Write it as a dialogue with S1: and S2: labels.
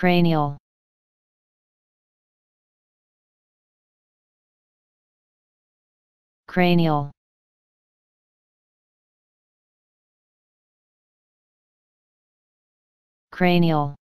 S1: cranial. Cranial. Cranial.